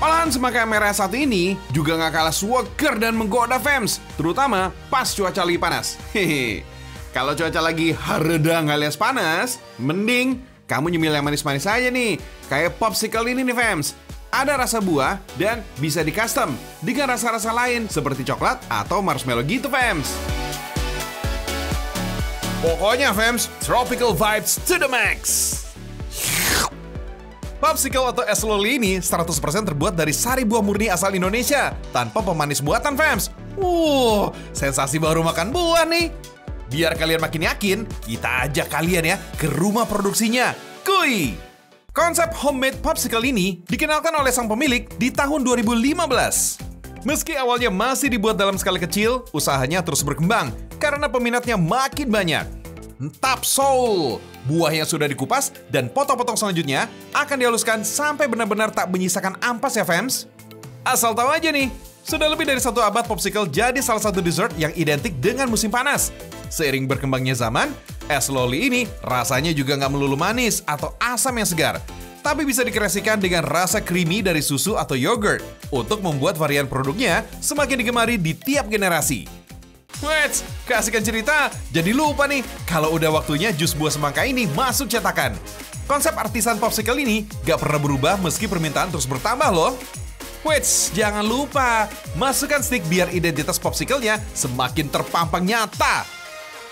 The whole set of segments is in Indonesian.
Olahan semangka merah satu ini juga nggak kalah seger dan menggoda fans, terutama pas cuaca lagi panas. Hehe. Kalau cuaca lagi haredang alias panas, mending kamu nyemil yang manis-manis aja nih. Kayak popsicle ini nih fans. Ada rasa buah dan bisa di custom dengan rasa-rasa lain seperti coklat atau marshmallow gitu fans. Pokoknya fans, tropical vibes to the max. Popsicle atau es loli ini 100% terbuat dari sari buah murni asal Indonesia tanpa pemanis buatan fans. Uh, sensasi baru makan buah nih. Biar kalian makin yakin, kita ajak kalian ya ke rumah produksinya. Kuy! Konsep homemade popsicle ini dikenalkan oleh sang pemilik di tahun 2015. Meski awalnya masih dibuat dalam skala kecil, usahanya terus berkembang karena peminatnya makin banyak. Tap Soul, buah yang sudah dikupas dan potong-potong selanjutnya akan dihaluskan sampai benar-benar tak menyisakan ampas ya fans. Asal tahu aja nih, sudah lebih dari satu abad popsicle jadi salah satu dessert yang identik dengan musim panas. Seiring berkembangnya zaman, es loli ini rasanya juga nggak melulu manis atau asam yang segar, tapi bisa dikreasikan dengan rasa creamy dari susu atau yogurt untuk membuat varian produknya semakin digemari di tiap generasi. Wait, kasihkan cerita, jadi lupa nih kalau udah waktunya jus buah semangka ini masuk cetakan. Konsep artisan popsicle ini gak pernah berubah meski permintaan terus bertambah loh. Wait, jangan lupa, masukkan stick biar identitas popsicle-nya semakin terpampang nyata.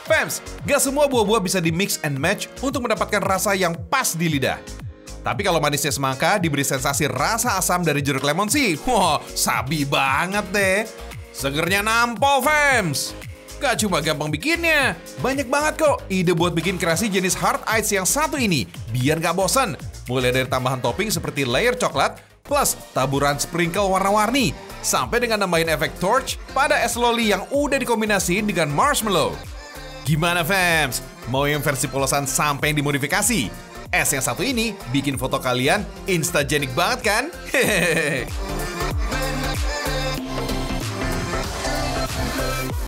Fams, gak semua buah-buah bisa di mix and match untuk mendapatkan rasa yang pas di lidah. Tapi kalau manisnya semangka diberi sensasi rasa asam dari jeruk lemon sih, wah, sabi banget deh. Segernya nampol, fams. Gak cuma gampang bikinnya, banyak banget kok ide buat bikin kreasi jenis hard ice yang satu ini, biar gak bosan. Mulai dari tambahan topping seperti layer coklat, plus taburan sprinkle warna-warni, sampai dengan nambahin efek torch pada es loli yang udah dikombinasiin dengan marshmallow. Gimana fans? Mau yang versi polosan sampai yang dimodifikasi? Es yang satu ini bikin foto kalian instagenik banget kan? Hehehe.